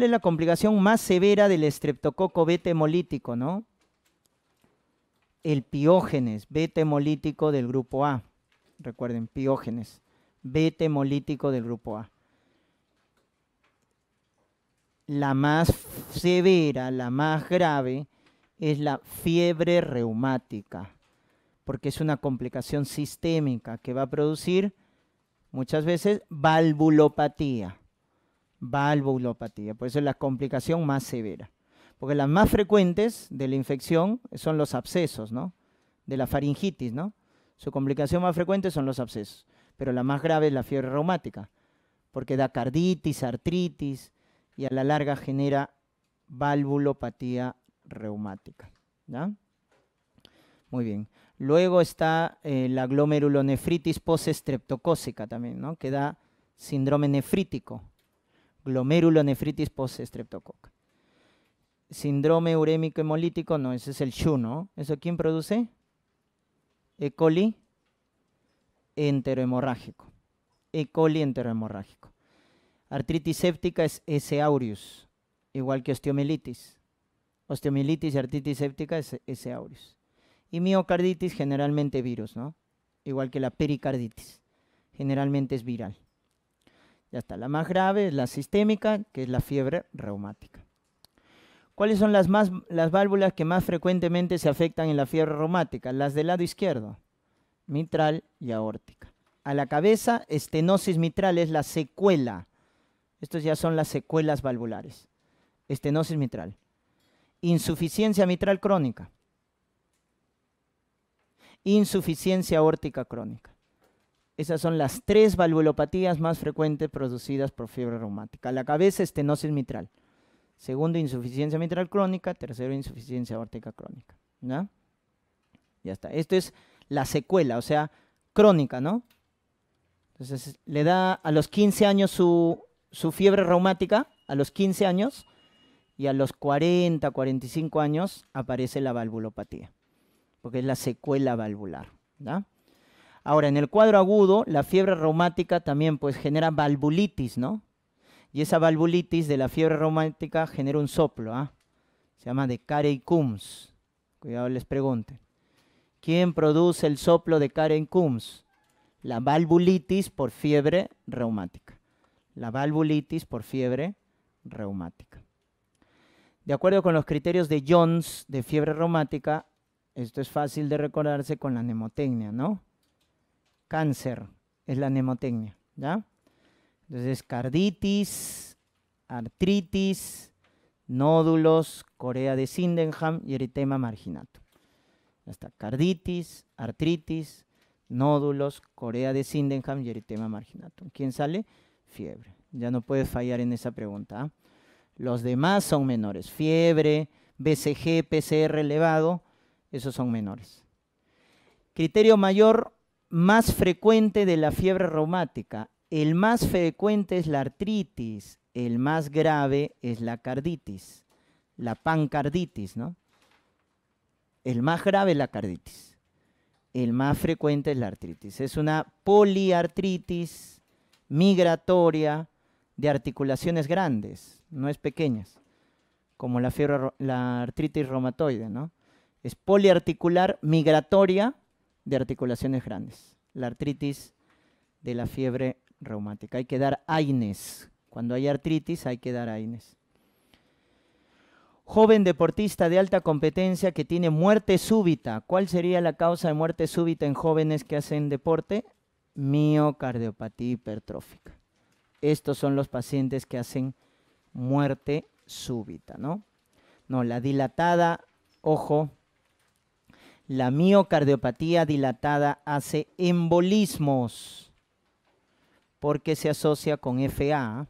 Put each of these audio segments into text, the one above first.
¿Cuál es la complicación más severa del estreptococo beta hemolítico, no? El piógenes, beta hemolítico del grupo A. Recuerden, piógenes, beta hemolítico del grupo A. La más severa, la más grave, es la fiebre reumática, porque es una complicación sistémica que va a producir muchas veces valvulopatía. Valvulopatía, por eso es la complicación más severa. Porque las más frecuentes de la infección son los abscesos, ¿no? De la faringitis, ¿no? Su complicación más frecuente son los abscesos, pero la más grave es la fiebre reumática, porque da carditis, artritis y a la larga genera valvulopatía reumática. ¿ya? Muy bien. Luego está eh, la glomerulonefritis post-estreptocócica también, ¿no? que da síndrome nefrítico. Glomerulonefritis post-estreptococa. Síndrome urémico hemolítico, no, ese es el SHU, ¿no? ¿Eso quién produce? E. coli enterohemorrágico. E. coli enterohemorrágico. Artritis séptica es S. aureus, igual que osteomielitis. Osteomielitis y artritis séptica es S. aureus. Y miocarditis generalmente virus, ¿no? Igual que la pericarditis. Generalmente es viral. Ya está. La más grave es la sistémica, que es la fiebre reumática. ¿Cuáles son las, más, las válvulas que más frecuentemente se afectan en la fiebre reumática? Las del lado izquierdo, mitral y aórtica. A la cabeza, estenosis mitral es la secuela. Estos ya son las secuelas valvulares. Estenosis mitral. Insuficiencia mitral crónica. Insuficiencia aórtica crónica. Esas son las tres valvulopatías más frecuentes producidas por fiebre reumática. La cabeza, estenosis mitral. Segundo, insuficiencia mitral crónica. Tercero, insuficiencia aórtica crónica. ¿Ya? Está. Esto es la secuela, o sea, crónica, ¿no? Entonces, le da a los 15 años su, su fiebre reumática, a los 15 años, y a los 40, 45 años aparece la valvulopatía, porque es la secuela valvular. ¿ya? Ahora, en el cuadro agudo, la fiebre reumática también pues genera valvulitis, ¿no? Y esa valvulitis de la fiebre reumática genera un soplo, ¿ah? Se llama de Carey Coombs. Cuidado, les pregunte. ¿Quién produce el soplo de Karen Coombs? La valvulitis por fiebre reumática. La valvulitis por fiebre reumática. De acuerdo con los criterios de Jones de fiebre reumática, esto es fácil de recordarse con la nemotecnia, ¿no? Cáncer es la nemotecnia, ¿ya? Entonces, carditis, artritis, nódulos, corea de Sydenham y eritema marginato. Hasta carditis, artritis, nódulos, corea de Sydenham y eritema marginato. ¿Quién sale? Fiebre. Ya no puedes fallar en esa pregunta. ¿ah? Los demás son menores. Fiebre, BCG, PCR elevado, esos son menores. Criterio mayor más frecuente de la fiebre reumática, el más frecuente es la artritis, el más grave es la carditis, la pancarditis, ¿no? El más grave es la carditis. El más frecuente es la artritis. Es una poliartritis migratoria de articulaciones grandes, no es pequeñas, como la, fiebre, la artritis reumatoide, ¿no? Es poliarticular migratoria de articulaciones grandes. La artritis de la fiebre reumática. Hay que dar AINES. Cuando hay artritis hay que dar AINES. Joven deportista de alta competencia que tiene muerte súbita. ¿Cuál sería la causa de muerte súbita en jóvenes que hacen deporte? Miocardiopatía hipertrófica. Estos son los pacientes que hacen muerte súbita, ¿no? No, la dilatada, ojo, la miocardiopatía dilatada hace embolismos porque se asocia con FA.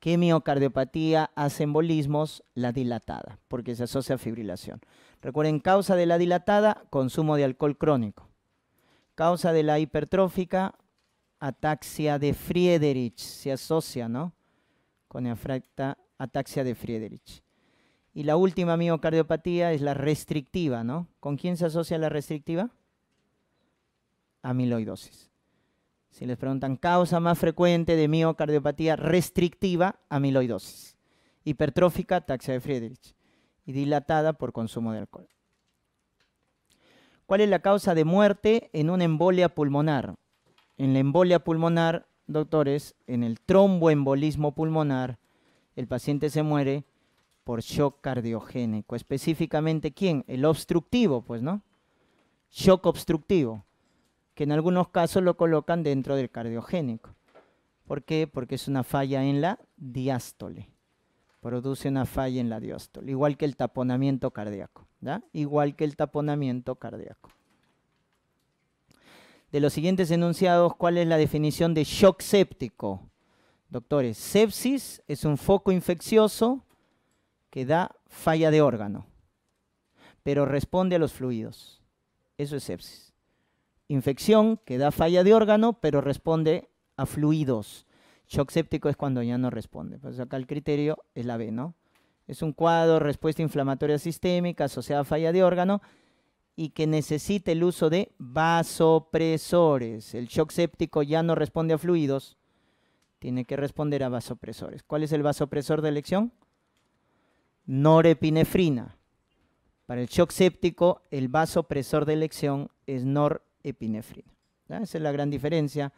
¿Qué miocardiopatía hace embolismos? La dilatada, porque se asocia a fibrilación. Recuerden, causa de la dilatada, consumo de alcohol crónico. Causa de la hipertrófica, ataxia de Friedrich, se asocia, ¿no? Con ataxia de Friedrich. Y la última miocardiopatía es la restrictiva, ¿no? ¿Con quién se asocia la restrictiva? Amiloidosis Si les preguntan causa más frecuente de miocardiopatía restrictiva, amiloidosis. Hipertrófica, taxia de Friedrich. Y dilatada por consumo de alcohol. ¿Cuál es la causa de muerte en una embolia pulmonar? En la embolia pulmonar, doctores, en el tromboembolismo pulmonar, el paciente se muere por shock cardiogénico. Específicamente, ¿quién? El obstructivo, pues, ¿no? Shock obstructivo, que en algunos casos lo colocan dentro del cardiogénico. ¿Por qué? Porque es una falla en la diástole. Produce una falla en la diástole, igual que el taponamiento cardíaco, ¿ya? Igual que el taponamiento cardíaco. De los siguientes enunciados, ¿cuál es la definición de shock séptico? Doctores, sepsis es un foco infeccioso que da falla de órgano, pero responde a los fluidos. Eso es sepsis. Infección que da falla de órgano, pero responde a fluidos. Shock séptico es cuando ya no responde. Pues acá el criterio es la B, ¿no? Es un cuadro, respuesta inflamatoria sistémica asociada a falla de órgano y que necesita el uso de vasopresores. El shock séptico ya no responde a fluidos, tiene que responder a vasopresores. ¿Cuál es el vasopresor de elección? Norepinefrina. Para el shock séptico, el vasopresor de elección es norepinefrina. Esa es la gran diferencia.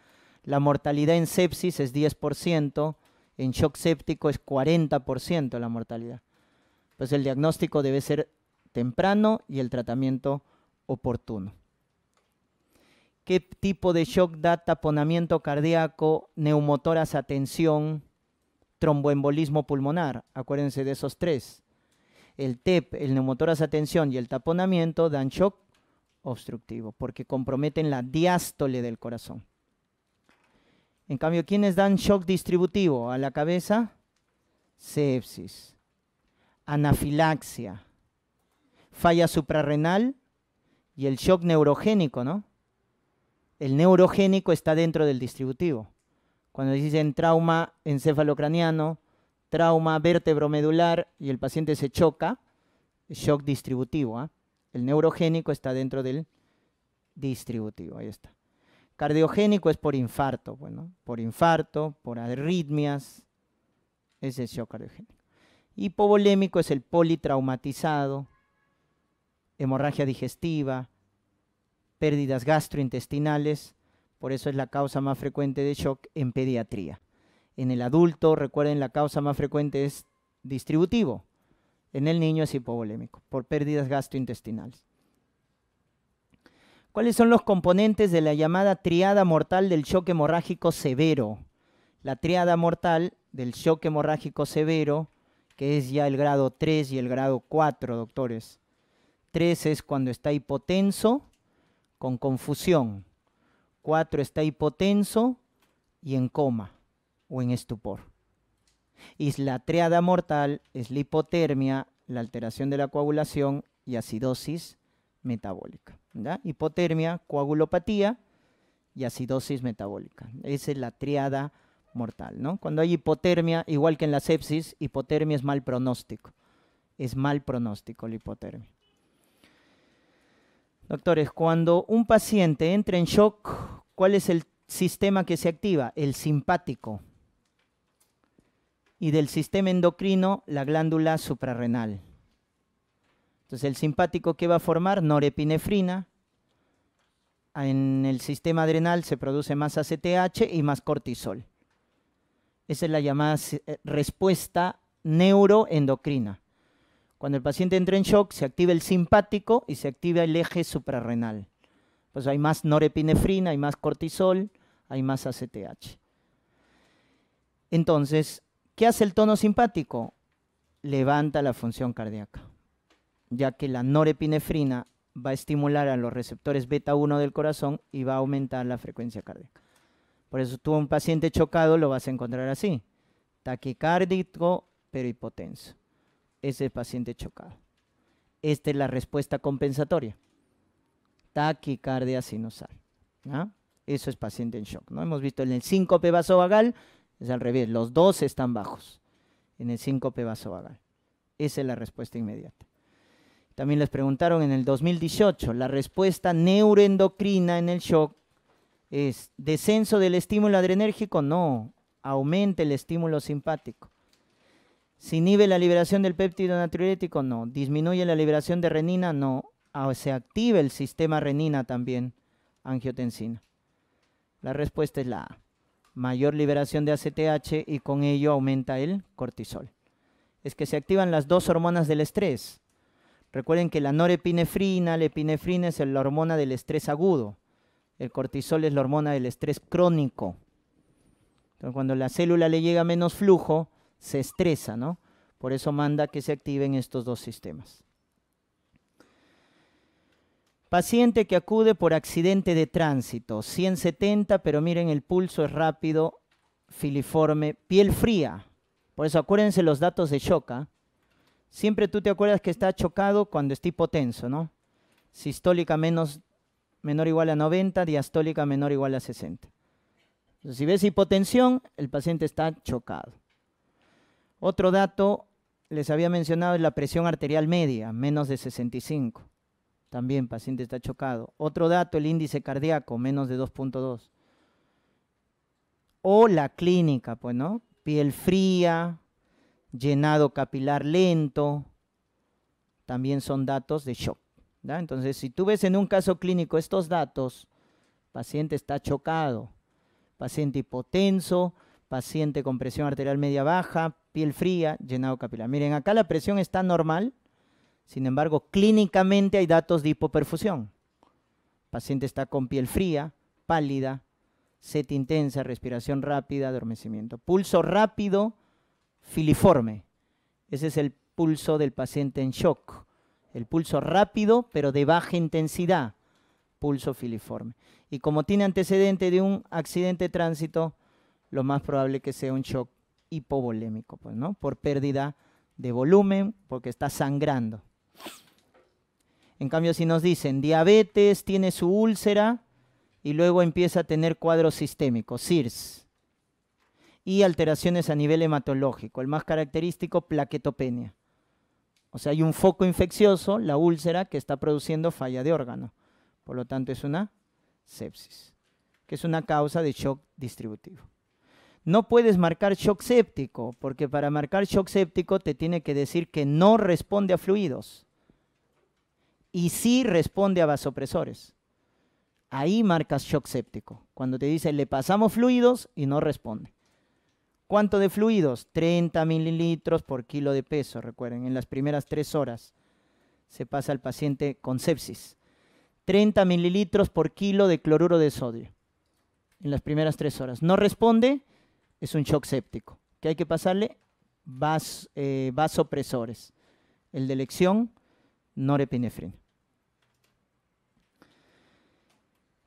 La mortalidad en sepsis es 10%, en shock séptico es 40% la mortalidad. Pues el diagnóstico debe ser temprano y el tratamiento oportuno qué tipo de shock da taponamiento cardíaco, neumotoras atención, tromboembolismo pulmonar. Acuérdense de esos tres. El TEP, el neumotoras atención y el taponamiento dan shock obstructivo porque comprometen la diástole del corazón. En cambio, ¿quiénes dan shock distributivo? A la cabeza, sepsis, anafilaxia, falla suprarrenal y el shock neurogénico, ¿no? el neurogénico está dentro del distributivo. Cuando dicen trauma encefalocraniano, trauma vértebromedular y el paciente se choca, shock distributivo. ¿ah? El neurogénico está dentro del distributivo, ahí está. Cardiogénico es por infarto, bueno, por infarto, por arritmias, ese es shock cardiogénico. Hipovolémico es el politraumatizado, hemorragia digestiva, pérdidas gastrointestinales, por eso es la causa más frecuente de shock en pediatría. En el adulto, recuerden, la causa más frecuente es distributivo. En el niño es hipovolémico, por pérdidas gastrointestinales. ¿Cuáles son los componentes de la llamada triada mortal del shock hemorrágico severo? La triada mortal del shock hemorrágico severo, que es ya el grado 3 y el grado 4, doctores. 3 es cuando está hipotenso, con confusión. Cuatro está hipotenso y en coma o en estupor. Y la triada mortal es la hipotermia, la alteración de la coagulación y acidosis metabólica. Hipotermia, coagulopatía y acidosis metabólica. Esa es la triada mortal. ¿no? Cuando hay hipotermia, igual que en la sepsis, hipotermia es mal pronóstico. Es mal pronóstico la hipotermia. Doctores, cuando un paciente entra en shock, ¿cuál es el sistema que se activa? El simpático. Y del sistema endocrino, la glándula suprarrenal. Entonces, el simpático que va a formar norepinefrina. En el sistema adrenal se produce más ACTH y más cortisol. Esa es la llamada eh, respuesta neuroendocrina. Cuando el paciente entra en shock, se activa el simpático y se activa el eje suprarrenal. Pues hay más norepinefrina, hay más cortisol, hay más ACTH. Entonces, ¿qué hace el tono simpático? Levanta la función cardíaca, ya que la norepinefrina va a estimular a los receptores beta 1 del corazón y va a aumentar la frecuencia cardíaca. Por eso tú un paciente chocado lo vas a encontrar así, taquicárdico pero hipotenso ese paciente chocado. Esta es la respuesta compensatoria. Taquicardia sinusal. Eso es paciente en shock. ¿no? Hemos visto en el síncope vasovagal, es al revés, los dos están bajos en el síncope vasovagal. Esa es la respuesta inmediata. También les preguntaron en el 2018, la respuesta neuroendocrina en el shock es descenso del estímulo adrenérgico, no, aumenta el estímulo simpático. ¿Se inhibe la liberación del péptido natriurético? No. ¿Disminuye la liberación de renina? No. Ah, se activa el sistema renina también, angiotensina. La respuesta es la A. Mayor liberación de ACTH y con ello aumenta el cortisol. Es que se activan las dos hormonas del estrés. Recuerden que la norepinefrina, la epinefrina es la hormona del estrés agudo. El cortisol es la hormona del estrés crónico. Entonces, cuando la célula le llega menos flujo, se estresa, ¿no? Por eso manda que se activen estos dos sistemas. Paciente que acude por accidente de tránsito, 170, pero miren, el pulso es rápido, filiforme, piel fría. Por eso acuérdense los datos de shock. ¿ah? Siempre tú te acuerdas que está chocado cuando está hipotenso, ¿no? Sistólica menos, menor o igual a 90, diastólica menor o igual a 60. si ves hipotensión, el paciente está chocado. Otro dato, les había mencionado, es la presión arterial media, menos de 65. También paciente está chocado. Otro dato, el índice cardíaco, menos de 2.2. O la clínica, pues, ¿no? Piel fría, llenado capilar lento, también son datos de shock. Entonces, si tú ves en un caso clínico estos datos, paciente está chocado, paciente hipotenso, paciente con presión arterial media baja, piel fría, llenado capilar. Miren, acá la presión está normal, sin embargo, clínicamente hay datos de hipoperfusión. paciente está con piel fría, pálida, sed intensa, respiración rápida, adormecimiento. Pulso rápido, filiforme. Ese es el pulso del paciente en shock. El pulso rápido, pero de baja intensidad. Pulso filiforme. Y como tiene antecedente de un accidente de tránsito, lo más probable que sea un shock hipovolémico, pues, ¿no? Por pérdida de volumen, porque está sangrando. En cambio, si nos dicen diabetes, tiene su úlcera y luego empieza a tener cuadros sistémicos, SIRS, y alteraciones a nivel hematológico, el más característico, plaquetopenia. O sea, hay un foco infeccioso, la úlcera, que está produciendo falla de órgano. Por lo tanto, es una sepsis, que es una causa de shock distributivo. No puedes marcar shock séptico, porque para marcar shock séptico te tiene que decir que no responde a fluidos y sí responde a vasopresores. Ahí marcas shock séptico, cuando te dice le pasamos fluidos y no responde. ¿Cuánto de fluidos? 30 mililitros por kilo de peso, recuerden, en las primeras tres horas se pasa al paciente con sepsis. 30 mililitros por kilo de cloruro de sodio en las primeras tres horas. No responde, es un shock séptico, que hay que pasarle vas, eh, vasopresores. El de elección, norepinefrina.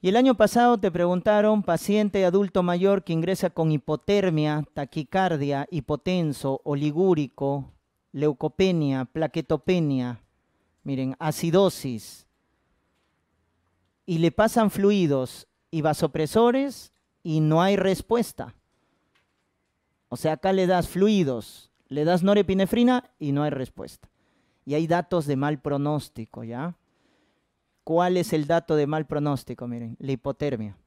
Y el año pasado te preguntaron, paciente adulto mayor que ingresa con hipotermia, taquicardia, hipotenso, oligúrico, leucopenia, plaquetopenia, miren, acidosis, y le pasan fluidos y vasopresores y no hay respuesta. O sea, acá le das fluidos, le das norepinefrina y no hay respuesta. Y hay datos de mal pronóstico, ¿ya? ¿Cuál es el dato de mal pronóstico? Miren, la hipotermia.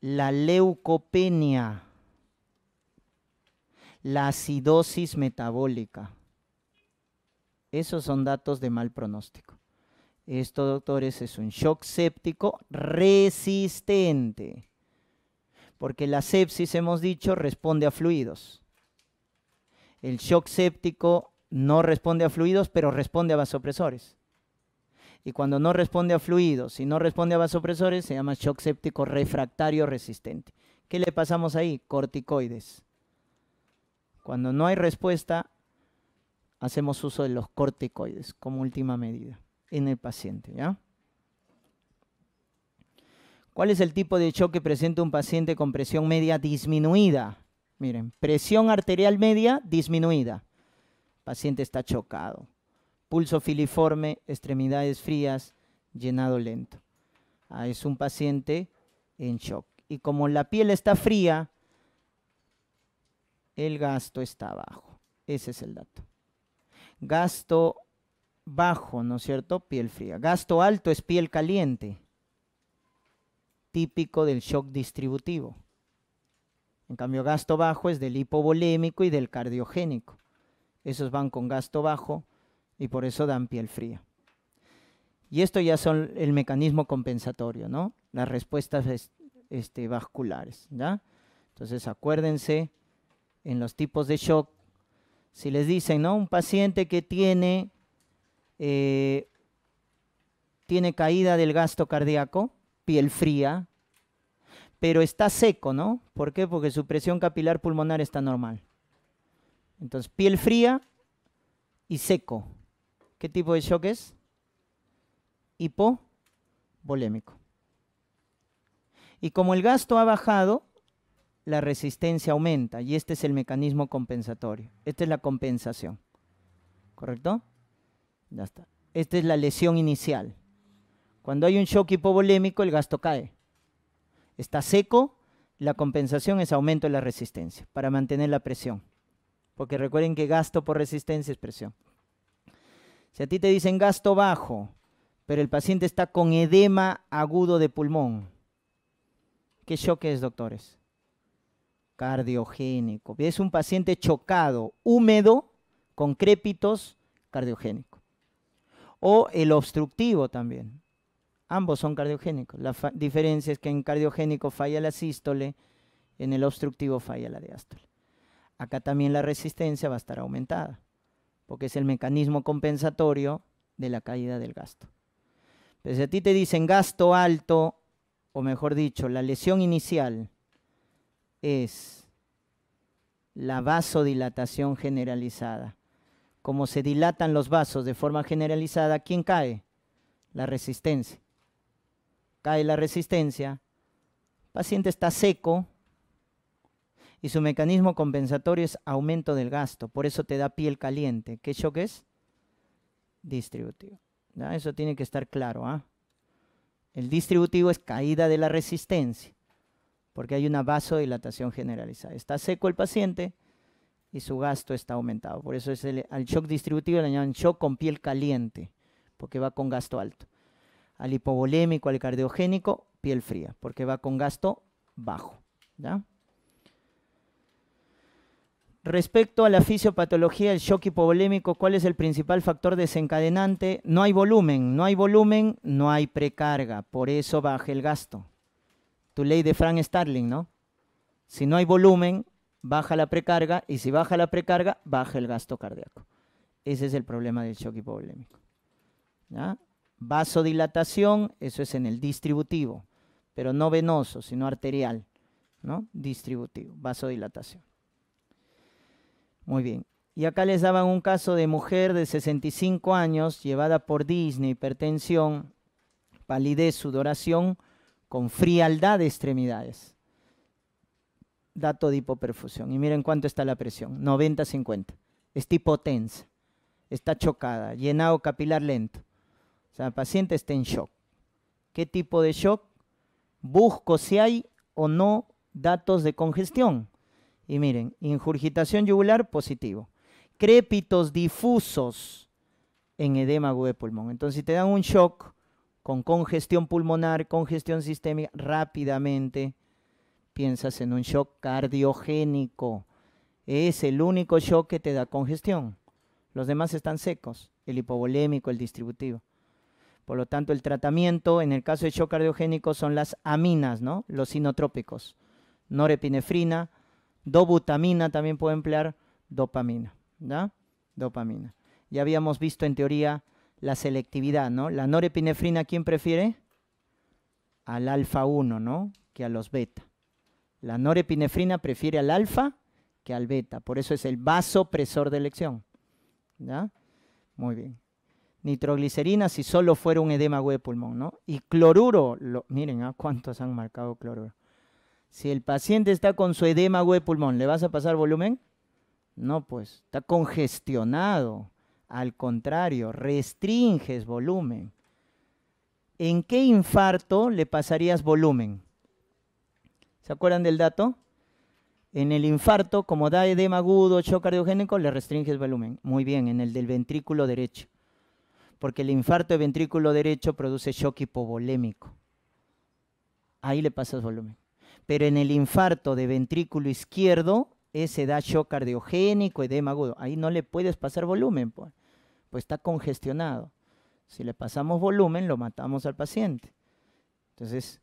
La leucopenia. La acidosis metabólica. Esos son datos de mal pronóstico. Esto, doctores, es un shock séptico resistente porque la sepsis, hemos dicho, responde a fluidos. El shock séptico no responde a fluidos, pero responde a vasopresores. Y cuando no responde a fluidos y no responde a vasopresores, se llama shock séptico refractario resistente. ¿Qué le pasamos ahí? Corticoides. Cuando no hay respuesta, hacemos uso de los corticoides como última medida en el paciente, ¿ya? ¿Cuál es el tipo de shock que presenta un paciente con presión media disminuida? Miren, presión arterial media disminuida. paciente está chocado. Pulso filiforme, extremidades frías, llenado lento. Ah, es un paciente en shock. Y como la piel está fría, el gasto está bajo. Ese es el dato. Gasto bajo, ¿no es cierto? Piel fría. Gasto alto es piel caliente. Típico del shock distributivo. En cambio, gasto bajo es del hipovolémico y del cardiogénico. Esos van con gasto bajo y por eso dan piel fría. Y esto ya son el mecanismo compensatorio, ¿no? Las respuestas este, vasculares, ¿ya? Entonces acuérdense en los tipos de shock, si les dicen, ¿no? Un paciente que tiene, eh, tiene caída del gasto cardíaco, piel fría, pero está seco, ¿no? ¿Por qué? Porque su presión capilar pulmonar está normal. Entonces, piel fría y seco. ¿Qué tipo de shock es? Hipovolémico. Y como el gasto ha bajado, la resistencia aumenta y este es el mecanismo compensatorio. Esta es la compensación. ¿Correcto? Ya está. Esta es la lesión inicial. Cuando hay un shock hipovolémico, el gasto cae está seco, la compensación es aumento de la resistencia para mantener la presión. Porque recuerden que gasto por resistencia es presión. Si a ti te dicen gasto bajo, pero el paciente está con edema agudo de pulmón, ¿qué shock es, doctores? Cardiogénico. Es un paciente chocado, húmedo, con crépitos, cardiogénico. O el obstructivo también. Ambos son cardiogénicos. La diferencia es que en cardiogénico falla la sístole, en el obstructivo falla la diástole. Acá también la resistencia va a estar aumentada, porque es el mecanismo compensatorio de la caída del gasto. Pero si a ti te dicen gasto alto, o mejor dicho, la lesión inicial es la vasodilatación generalizada. Como se dilatan los vasos de forma generalizada, ¿quién cae? La resistencia cae la resistencia, el paciente está seco y su mecanismo compensatorio es aumento del gasto, por eso te da piel caliente. ¿Qué shock es? Distributivo. Eso tiene que estar claro. ¿ah? El distributivo es caída de la resistencia, porque hay una vasodilatación generalizada. Está seco el paciente y su gasto está aumentado. Por eso es el, al shock distributivo le llaman shock con piel caliente, porque va con gasto alto al hipovolémico, al cardiogénico, piel fría, porque va con gasto bajo. Respecto a la fisiopatología del shock hipovolémico, ¿cuál es el principal factor desencadenante? No hay volumen, no hay volumen, no hay precarga, por eso baja el gasto. Tu ley de Frank Starling, ¿no? Si no hay volumen, baja la precarga y si baja la precarga, baja el gasto cardíaco. Ese es el problema del shock hipovolémico. ¿Ya? Vasodilatación, eso es en el distributivo, pero no venoso, sino arterial, ¿no? Distributivo, vasodilatación. Muy bien. Y acá les daban un caso de mujer de 65 años, llevada por Disney, hipertensión, palidez, sudoración, con frialdad de extremidades. Dato de hipoperfusión. Y miren cuánto está la presión, 90-50. Está hipotensa, está chocada, llenado capilar lento sea, el paciente está en shock. ¿Qué tipo de shock? Busco si hay o no datos de congestión. Y miren, ingurgitación yugular positivo. Crépitos difusos en edema agudo de pulmón. Entonces, si te dan un shock con congestión pulmonar, congestión sistémica, rápidamente piensas en un shock cardiogénico. Es el único shock que te da congestión. Los demás están secos, el hipovolémico, el distributivo. Por lo tanto, el tratamiento en el caso de shock cardiogénico son las aminas, ¿no? Los sinotrópicos. Norepinefrina, dobutamina también puede emplear dopamina, ¿ya? Dopamina. Ya habíamos visto en teoría la selectividad, ¿no? La norepinefrina, ¿quién prefiere? Al alfa 1, ¿no? Que a los beta. La norepinefrina prefiere al alfa que al beta. Por eso es el vasopresor de elección. ¿Ya? Muy bien nitroglicerina si solo fuera un edema de pulmón, ¿no? Y cloruro, miren, ¿a ¿ah? cuántos han marcado cloruro? Si el paciente está con su edema de pulmón, ¿le vas a pasar volumen? No, pues, está congestionado. Al contrario, restringes volumen. ¿En qué infarto le pasarías volumen? ¿Se acuerdan del dato? En el infarto, como da edema agudo, shock cardiogénico, le restringes volumen. Muy bien, en el del ventrículo derecho porque el infarto de ventrículo derecho produce shock hipovolémico. ahí le pasas volumen. Pero en el infarto de ventrículo izquierdo, ese da shock cardiogénico, edema agudo. Ahí no le puedes pasar volumen, pues, pues está congestionado. Si le pasamos volumen, lo matamos al paciente. Entonces,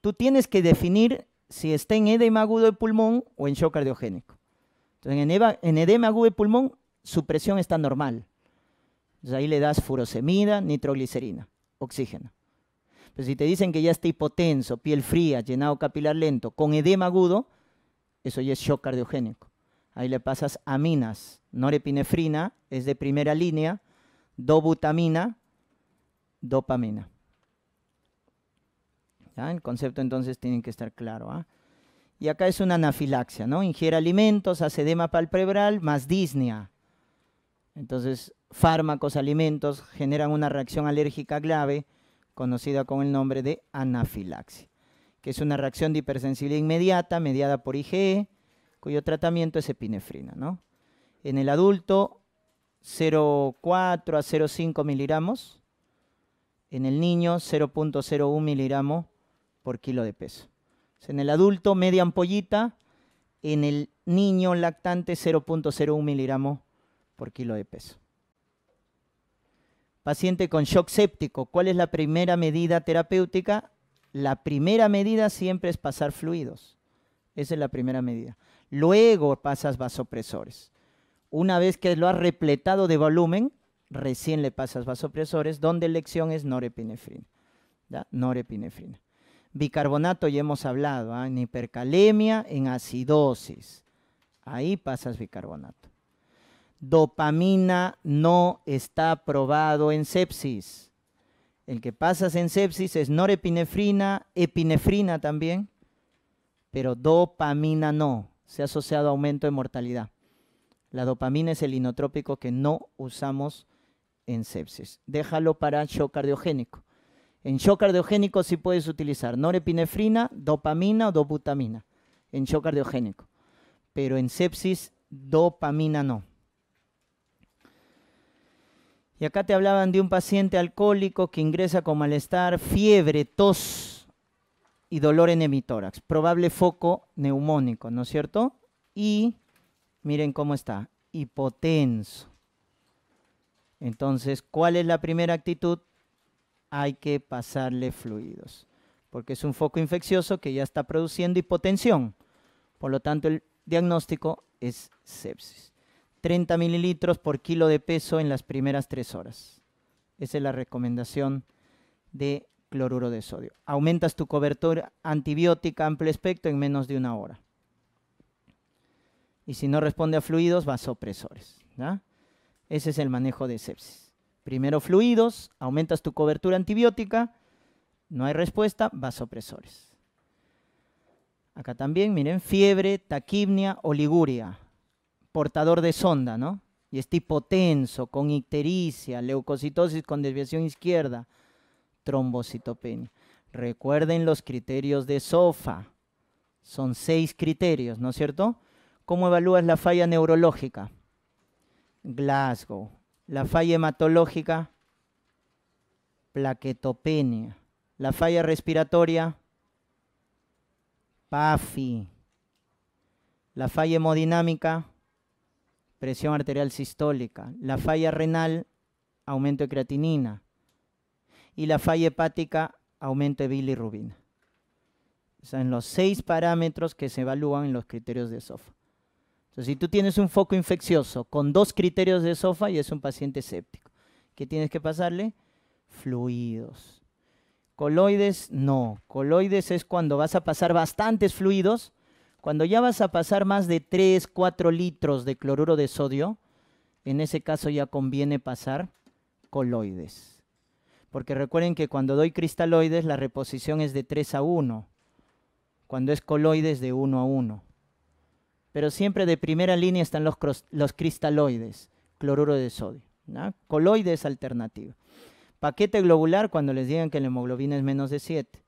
tú tienes que definir si está en edema agudo de pulmón o en shock cardiogénico. Entonces, en, edema agudo de pulmón, su presión está normal. Entonces, ahí le das furosemida, nitroglicerina, oxígeno. Pero si te dicen que ya está hipotenso, piel fría, llenado capilar lento, con edema agudo, eso ya es shock cardiogénico. Ahí le pasas aminas, norepinefrina, es de primera línea, dobutamina, dopamina. El concepto entonces tiene que estar claro. ¿ah? Y acá es una anafilaxia, ¿no? Ingiere alimentos, hace edema palpebral, más disnea. Entonces, fármacos, alimentos generan una reacción alérgica grave conocida con el nombre de anafilaxia, que es una reacción de hipersensibilidad inmediata mediada por IgE, cuyo tratamiento es epinefrina. ¿no? En el adulto, 0,4 a 0,5 miligramos. En el niño, 0.01 miligramos por kilo de peso. En el adulto, media ampollita. En el niño lactante, 0.01 miligramos por kilo de peso. Paciente con shock séptico, ¿cuál es la primera medida terapéutica? La primera medida siempre es pasar fluidos. Esa es la primera medida. Luego pasas vasopresores. Una vez que lo has repletado de volumen, recién le pasas vasopresores, donde elección es norepinefrina. Norepinefrina. Bicarbonato ya hemos hablado, ¿ah? en hipercalemia, en acidosis. Ahí pasas bicarbonato dopamina no está probado en sepsis. El que pasas en sepsis es norepinefrina, epinefrina también, pero dopamina no. Se ha asociado a aumento de mortalidad. La dopamina es el inotrópico que no usamos en sepsis. Déjalo para shock cardiogénico. En shock cardiogénico sí puedes utilizar norepinefrina, dopamina o dobutamina. En shock cardiogénico. Pero en sepsis, dopamina no. Y acá te hablaban de un paciente alcohólico que ingresa con malestar, fiebre, tos y dolor en hemitórax. Probable foco neumónico, ¿no es cierto? Y miren cómo está, hipotenso. Entonces, ¿cuál es la primera actitud? Hay que pasarle fluidos, porque es un foco infeccioso que ya está produciendo hipotensión. Por lo tanto, el diagnóstico es sepsis. 30 mililitros por kilo de peso en las primeras tres horas. Esa es la recomendación de cloruro de sodio. Aumentas tu cobertura antibiótica amplio espectro en menos de una hora. Y si no responde a fluidos, vasopresores. Ese es el manejo de sepsis. Primero fluidos, aumentas tu cobertura antibiótica, no hay respuesta, vasopresores. Acá también, miren, fiebre, taquimnia, oliguria portador de sonda, ¿no? Y es tipo tenso, con ictericia, leucocitosis con desviación izquierda, trombocitopenia. Recuerden los criterios de SOFA. Son seis criterios, ¿no es cierto? ¿Cómo evalúas la falla neurológica? Glasgow. La falla hematológica, plaquetopenia. La falla respiratoria, PAFI. La falla hemodinámica, presión arterial sistólica, la falla renal, aumento de creatinina, y la falla hepática, aumento de bilirrubina. Son los seis parámetros que se evalúan en los criterios de SOFA. Entonces, si tú tienes un foco infeccioso con dos criterios de SOFA y es un paciente séptico, ¿qué tienes que pasarle? Fluidos. Coloides, no. Coloides es cuando vas a pasar bastantes fluidos cuando ya vas a pasar más de 3, 4 litros de cloruro de sodio, en ese caso ya conviene pasar coloides. Porque recuerden que cuando doy cristaloides la reposición es de 3 a 1. Cuando es coloides de 1 a 1. Pero siempre de primera línea están los, cristaloides, cloruro de sodio. Coloides alternativa. Paquete globular cuando les digan que la hemoglobina es menos de 7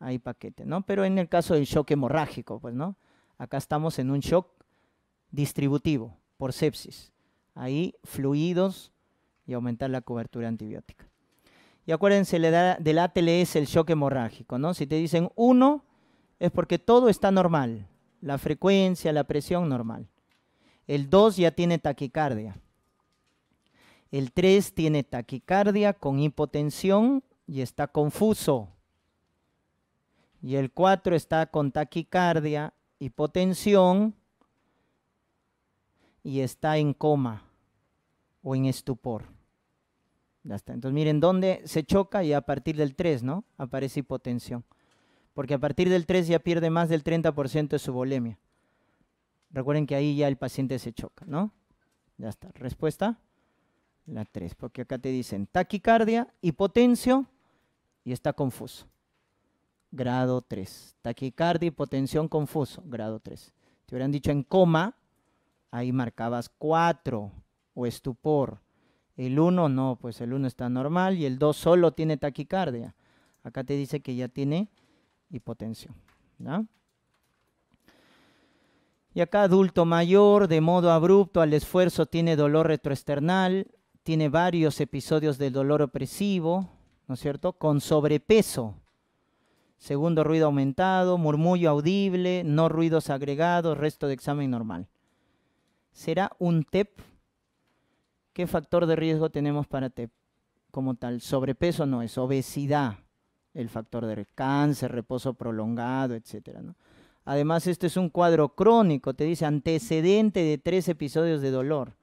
hay paquete, ¿no? Pero en el caso del shock hemorrágico, pues, ¿no? Acá estamos en un shock distributivo por sepsis. Ahí fluidos y aumentar la cobertura antibiótica. Y acuérdense del ATLS, el shock hemorrágico, ¿no? Si te dicen 1, es porque todo está normal. La frecuencia, la presión normal. El 2 ya tiene taquicardia. El 3 tiene taquicardia con hipotensión y está confuso. Y el 4 está con taquicardia, hipotensión y está en coma o en estupor. Ya está. Entonces miren dónde se choca y a partir del 3, ¿no? Aparece hipotensión. Porque a partir del 3 ya pierde más del 30% de su volemia. Recuerden que ahí ya el paciente se choca, ¿no? Ya está. Respuesta, la 3. Porque acá te dicen taquicardia, hipotensión y está confuso. Grado 3. Taquicardia, hipotensión, confuso. Grado 3. Te hubieran dicho en coma, ahí marcabas 4 o estupor. El 1 no, pues el 1 está normal y el 2 solo tiene taquicardia. Acá te dice que ya tiene hipotensión. Y acá adulto mayor, de modo abrupto al esfuerzo, tiene dolor retroesternal, tiene varios episodios de dolor opresivo, ¿no es cierto? Con sobrepeso. Segundo ruido aumentado, murmullo audible, no ruidos agregados, resto de examen normal. ¿Será un TEP? ¿Qué factor de riesgo tenemos para TEP como tal? Sobrepeso no es, obesidad el factor de cáncer, reposo prolongado, etc. Además, este es un cuadro crónico, te dice antecedente de tres episodios de dolor,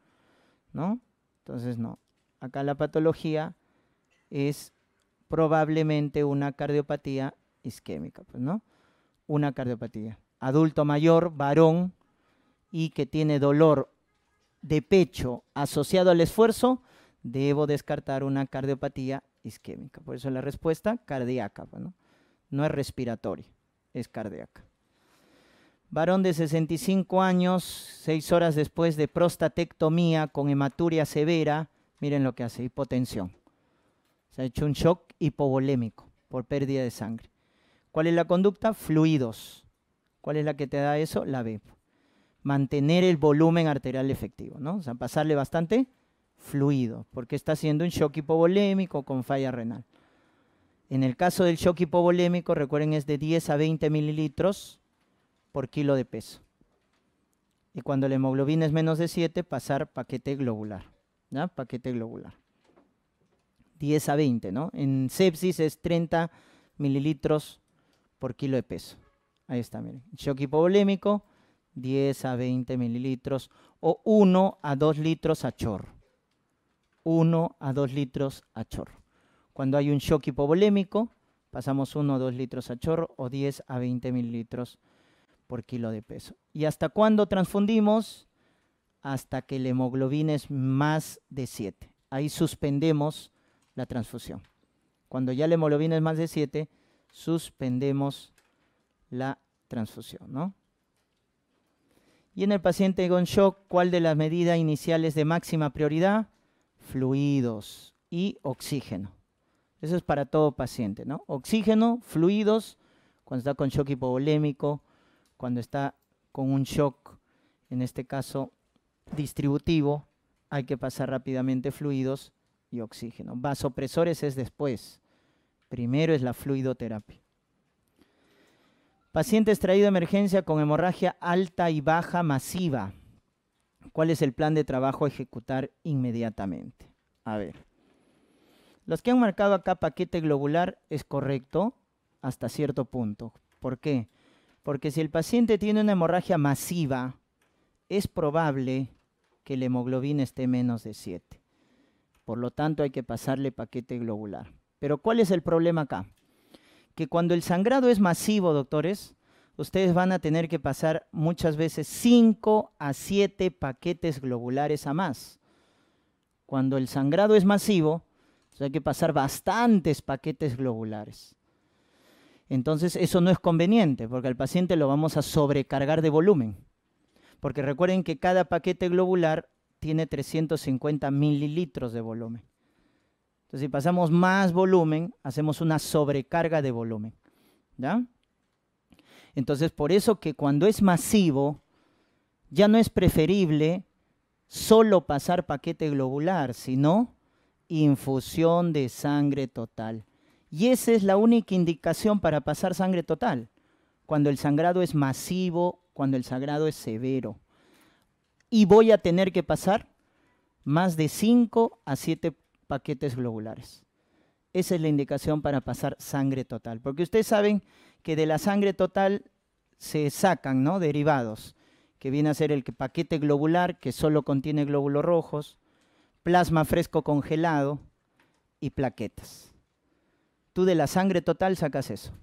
¿no? Entonces, no. Acá la patología es probablemente una cardiopatía isquémica, pues, ¿no? Una cardiopatía. Adulto mayor, varón, y que tiene dolor de pecho asociado al esfuerzo, debo descartar una cardiopatía isquémica. Por eso la respuesta cardíaca, pues, ¿no? no es respiratoria, es cardíaca. Varón de 65 años, seis horas después de prostatectomía con hematuria severa, miren lo que hace, hipotensión. Se ha hecho un shock hipovolémico por pérdida de sangre. ¿Cuál es la conducta? Fluidos. ¿Cuál es la que te da eso? La B. Mantener el volumen arterial efectivo, ¿no? O sea, pasarle bastante fluido, porque está haciendo un shock hipovolémico con falla renal. En el caso del shock hipovolémico, recuerden, es de 10 a 20 mililitros por kilo de peso. Y cuando la hemoglobina es menos de 7, pasar paquete globular. ¿ya? Paquete globular. 10 a 20, ¿no? En sepsis es 30 mililitros por kilo de peso. Ahí está, miren. Shock hipovolémico, 10 a 20 mililitros o 1 a 2 litros a chorro. 1 a 2 litros a chorro. Cuando hay un shock hipovolémico, pasamos 1 o 2 litros a chorro o 10 a 20 mililitros por kilo de peso. ¿Y hasta cuándo transfundimos? Hasta que la hemoglobina es más de 7. Ahí suspendemos la transfusión. Cuando ya la hemoglobina es más de 7, suspendemos la transfusión, ¿no? Y en el paciente con shock, ¿cuál de las medidas iniciales de máxima prioridad? fluidos y oxígeno. Eso es para todo paciente, ¿no? Oxígeno, fluidos, cuando está con shock hipovolémico, cuando está con un shock, en este caso distributivo, hay que pasar rápidamente fluidos y oxígeno. Vasopresores es después. Primero es la fluidoterapia. Paciente extraído de emergencia con hemorragia alta y baja masiva. ¿Cuál es el plan de trabajo a ejecutar inmediatamente? A ver. Los que han marcado acá paquete globular es correcto hasta cierto punto. ¿Por qué? Porque si el paciente tiene una hemorragia masiva, es probable que la hemoglobina esté menos de 7. Por lo tanto, hay que pasarle paquete globular. Pero ¿cuál es el problema acá? Que cuando el sangrado es masivo, doctores, ustedes van a tener que pasar muchas veces 5 a 7 paquetes globulares a más. Cuando el sangrado es masivo, hay que pasar bastantes paquetes globulares. Entonces eso no es conveniente porque al paciente lo vamos a sobrecargar de volumen. Porque recuerden que cada paquete globular tiene 350 mililitros de volumen. Entonces si pasamos más volumen, hacemos una sobrecarga de volumen. ¿Ya? Entonces, por eso que cuando es masivo, ya no es preferible solo pasar paquete globular, sino infusión de sangre total. Y esa es la única indicación para pasar sangre total, cuando el sangrado es masivo, cuando el sangrado es severo. Y voy a tener que pasar más de 5 a 7 paquetes globulares. Esa es la indicación para pasar sangre total. Porque ustedes saben que de la sangre total se sacan ¿no? derivados, que viene a ser el paquete globular, que solo contiene glóbulos rojos, plasma fresco congelado y plaquetas. Tú de la sangre total sacas eso.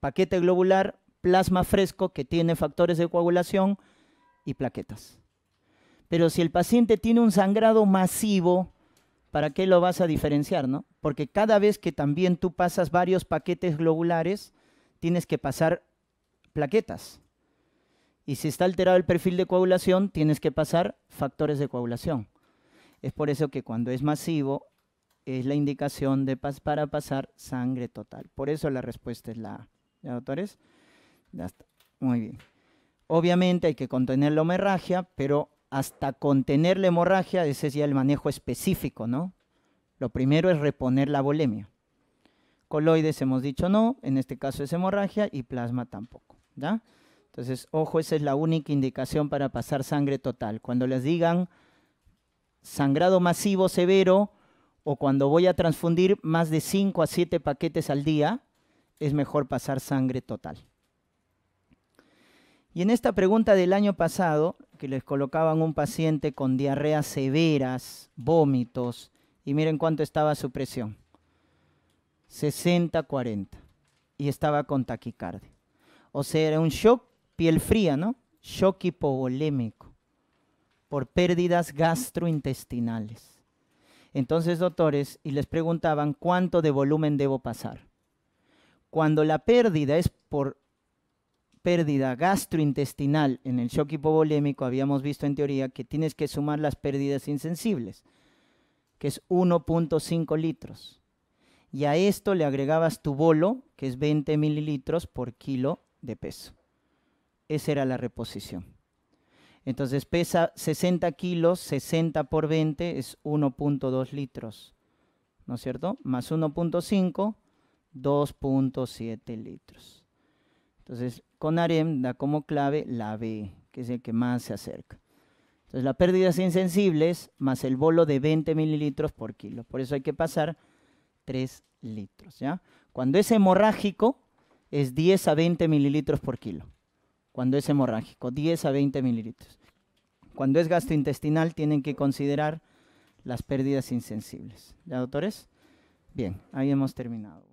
Paquete globular, plasma fresco que tiene factores de coagulación y plaquetas. Pero si el paciente tiene un sangrado masivo, ¿para qué lo vas a diferenciar? No? Porque cada vez que también tú pasas varios paquetes globulares, tienes que pasar plaquetas. Y si está alterado el perfil de coagulación, tienes que pasar factores de coagulación. Es por eso que cuando es masivo es la indicación de para pasar sangre total. Por eso la respuesta es la A. ¿Ya, doctores? Ya está. Muy bien. Obviamente hay que contener la hemorragia, pero hasta contener la hemorragia, ese es ya el manejo específico, ¿no? Lo primero es reponer la volemia. Coloides hemos dicho no, en este caso es hemorragia y plasma tampoco, ¿ya? Entonces, ojo, esa es la única indicación para pasar sangre total. Cuando les digan sangrado masivo severo o cuando voy a transfundir más de 5 a 7 paquetes al día, es mejor pasar sangre total. Y en esta pregunta del año pasado, que les colocaban un paciente con diarreas severas, vómitos, y miren cuánto estaba su presión. 60-40. Y estaba con taquicardia. O sea, era un shock piel fría, ¿no? Shock hipovolémico por pérdidas gastrointestinales. Entonces, doctores, y les preguntaban cuánto de volumen debo pasar. Cuando la pérdida es por pérdida gastrointestinal en el shock hipovolémico, habíamos visto en teoría que tienes que sumar las pérdidas insensibles, que es 1.5 litros. Y a esto le agregabas tu bolo, que es 20 mililitros por kilo de peso. Esa era la reposición. Entonces pesa 60 kilos, 60 por 20 es 1.2 litros, ¿no es cierto? Más 1.5, 2.7 litros. Entonces con AREM da como clave la B, que es el que más se acerca. Entonces la pérdida es insensibles más el bolo de 20 mililitros por kilo. Por eso hay que pasar 3 litros. ¿ya? Cuando es hemorrágico es 10 a 20 mililitros por kilo cuando es hemorrágico, 10 a 20 mililitros. Cuando es gastrointestinal tienen que considerar las pérdidas insensibles. ¿Ya, doctores? Bien, ahí hemos terminado.